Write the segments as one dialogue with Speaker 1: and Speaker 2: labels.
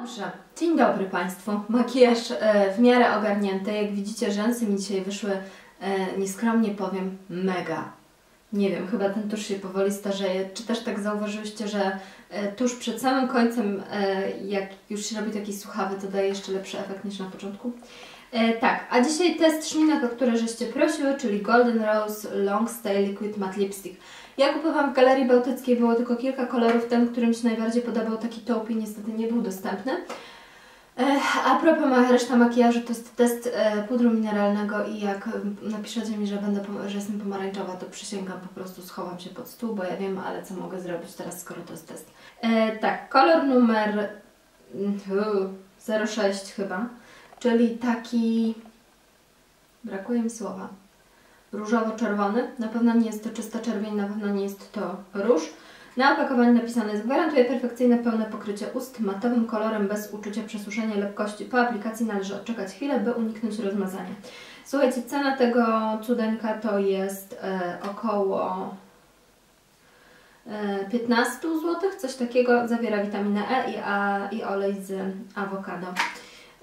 Speaker 1: Dobrze, dzień dobry Państwu. Makijaż e, w miarę ogarnięty. Jak widzicie, rzęsy mi dzisiaj wyszły, e, nieskromnie powiem, mega. Nie wiem, chyba ten tusz się powoli starzeje. Czy też tak zauważyłyście, że e, tuż przed samym końcem, jak już się robi taki suchawy, to daje jeszcze lepszy efekt niż na początku? E, tak, a dzisiaj test szminek, o które żeście prosiły, czyli Golden Rose Long Stay Liquid Matte Lipstick. Ja kupowałam w Galerii Bałtyckiej, było tylko kilka kolorów, ten, który mi się najbardziej podobał, taki taupe, niestety nie był dostępny. E, a propos reszta makijażu, to jest test e, pudru mineralnego i jak e, napiszecie mi, że, będę, że jestem pomarańczowa, to przysięgam, po prostu schowam się pod stół, bo ja wiem, ale co mogę zrobić teraz, skoro to jest test. Tak, kolor numer mm, 06 chyba, czyli taki... brakuje mi słowa różowo-czerwony. Na pewno nie jest to czysta czerwień, na pewno nie jest to róż. Na opakowaniu napisane jest gwarantuje perfekcyjne, pełne pokrycie ust matowym kolorem bez uczucia przesuszenia lekkości. Po aplikacji należy odczekać chwilę, by uniknąć rozmazania. Słuchajcie, cena tego cudeńka to jest e, około e, 15 zł, coś takiego. Zawiera witaminę E i, a, i olej z awokado.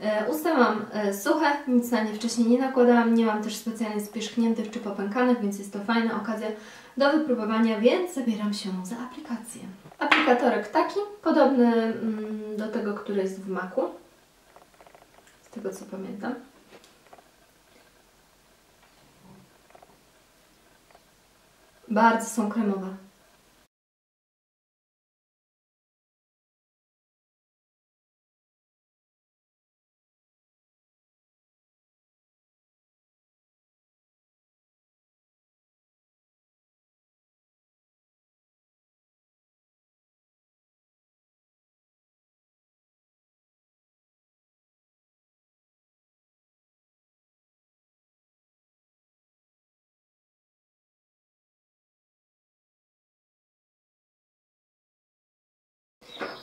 Speaker 1: E, Usta mam e, suche, nic na nie wcześniej nie nakładałam, nie mam też specjalnie spierzchniętych czy popękanych, więc jest to fajna okazja do wypróbowania, więc zabieram się za aplikację. Aplikatorek taki, podobny mm, do tego, który jest w maku, z tego co pamiętam. Bardzo są kremowe.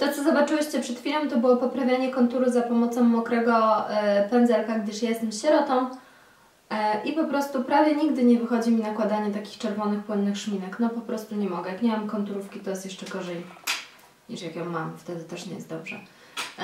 Speaker 1: To, co zobaczyłyście przed chwilą, to było poprawianie konturu za pomocą mokrego e, pędzelka, gdyż ja jestem sierotą e, i po prostu prawie nigdy nie wychodzi mi nakładanie takich czerwonych, płynnych szminek. No po prostu nie mogę. Jak nie mam konturówki, to jest jeszcze gorzej niż jak ją mam. Wtedy też nie jest dobrze. E,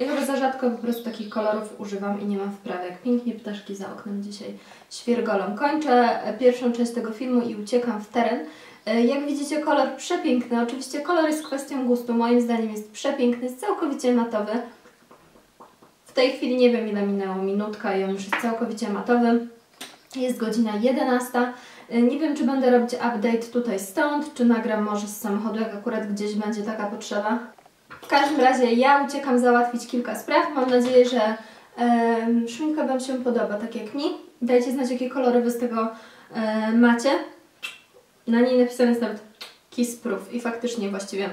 Speaker 1: ja chyba za rzadko po prostu takich kolorów używam i nie mam wprawy. Jak pięknie ptaszki za oknem dzisiaj świergolą. Kończę e, pierwszą część tego filmu i uciekam w teren. E, Jak widzicie kolor przepiękny, oczywiście kolor jest kwestią gustu, moim zdaniem jest przepiękny, jest całkowicie matowy. W tej chwili nie wiem ile minęło, minutka i on już jest całkowicie matowy. Jest godzina 11. E, Nie wiem czy będę robić update tutaj stąd, czy nagram może z samochodu, jak akurat gdzieś będzie taka potrzeba. W każdym razie ja uciekam załatwić kilka spraw, mam nadzieję, że em, szminka Wam się podoba, tak jak mi. Dajcie znać jakie kolory Wy z tego e, macie. Na niej napisane jest nawet Kiss Proof i faktycznie właściwie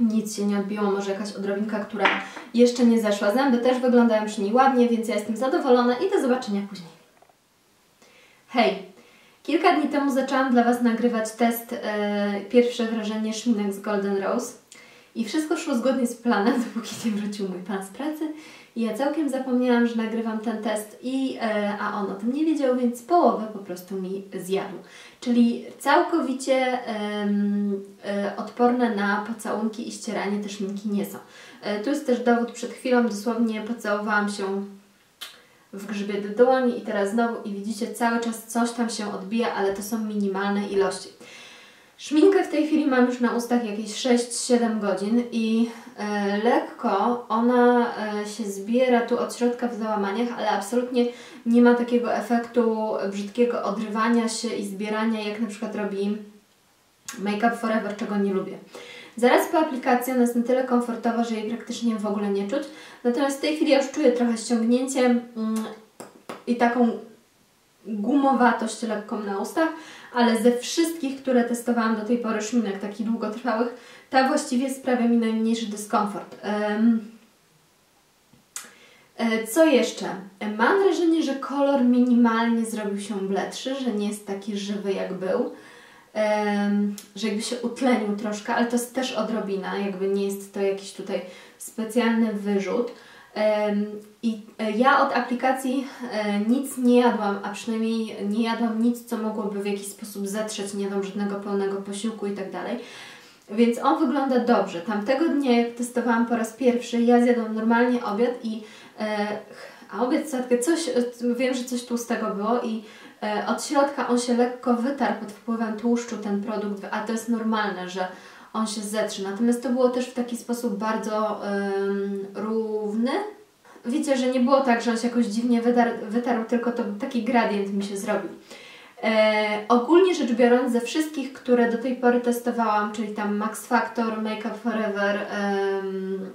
Speaker 1: nic się nie odbiło, może jakaś odrobinka, która jeszcze nie zeszła. Zęby też wyglądają przy niej ładnie, więc ja jestem zadowolona i do zobaczenia później. Hej! Kilka dni temu zaczęłam dla Was nagrywać test e, pierwsze wrażenie szminek z Golden Rose i wszystko szło zgodnie z planem, dopóki nie wrócił mój pan z pracy i ja całkiem zapomniałam, że nagrywam ten test, i, e, a on o tym nie wiedział, więc połowę po prostu mi zjadł. Czyli całkowicie em, e, odporne na pocałunki i ścieranie te szminki nie są. E, tu jest też dowód, przed chwilą dosłownie pocałowałam się w grzbiet dłoni i teraz znowu i widzicie cały czas coś tam się odbija, ale to są minimalne ilości. Szminkę w tej chwili mam już na ustach jakieś 6-7 godzin i e, lekko ona e, się zbiera tu od środka w załamaniach, ale absolutnie nie ma takiego efektu brzydkiego odrywania się i zbierania, jak na przykład robi Make Up Forever, czego nie lubię. Zaraz po aplikacji ona jest na tyle komfortowa, że jej praktycznie w ogóle nie czuć. Natomiast w tej chwili już czuję trochę ściągnięcie mm, i taką gumowatość lekką na ustach, ale ze wszystkich, które testowałam do tej pory szminek takich długotrwałych, ta właściwie sprawia mi najmniejszy dyskomfort. E, Co jeszcze? Mam wrażenie, że kolor minimalnie zrobił się bledszy, że nie jest taki żywy jak był. Że jakby się utlenił troszkę, ale to jest też odrobina, jakby nie jest to jakiś tutaj specjalny wyrzut. I e, ja od aplikacji e, nic nie jadłam, a przynajmniej nie jadłam nic, co mogłoby w jakiś sposób zetrzeć, nie jadłam żadnego pełnego posiłku i tak. Więc on wygląda dobrze. Tamtego dnia, jak testowałam po raz pierwszy, ja zjadłam normalnie obiad i e, a obiad sadkę, coś, wiem, że coś tłustego było i od środka on się lekko wytarł pod wpływem tłuszczu ten produkt, a to jest normalne, że on się zetrze. Natomiast to było też w taki sposób bardzo równy. Widzę, że nie było tak, że on się jakoś dziwnie wytarł, wytarł tylko to taki gradient mi się zrobił. E, ogólnie rzecz biorąc, ze wszystkich, które do tej pory testowałam, czyli tam Max Factor, Make Up Forever, um,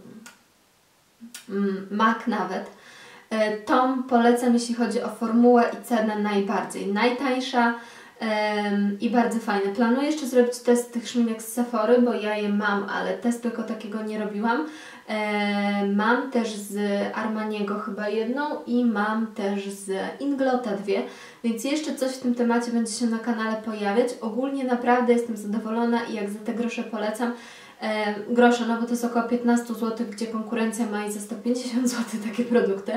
Speaker 1: MAC nawet, e, Tom polecam, jeśli chodzi o formułę i cenę najbardziej. Najtańsza i bardzo fajne. Planuję jeszcze zrobić test tych szminek z Sephory, bo ja je mam, ale test tylko takiego nie robiłam. Mam też z Armaniego chyba jedną i mam też z Inglota dwie, więc jeszcze coś w tym temacie będzie się na kanale pojawiać. Ogólnie naprawdę jestem zadowolona i jak za te grosze polecam. E, grosze, no bo to jest około 15 zł, gdzie konkurencja ma i za 150 zł takie produkty.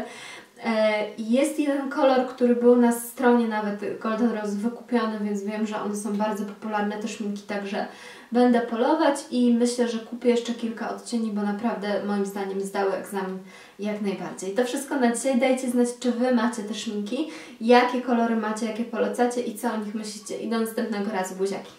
Speaker 1: E, jest jeden kolor, który był na stronie nawet Golden Rose wykupiony, więc wiem, że one są bardzo popularne te szminki, także będę polować i myślę, że kupię jeszcze kilka odcieni, bo naprawdę moim zdaniem zdały egzamin jak najbardziej. To wszystko na dzisiaj. Dajcie znać, czy Wy macie te szminki, jakie kolory macie, jakie polecacie i co o nich myślicie. I do następnego razu buziaki.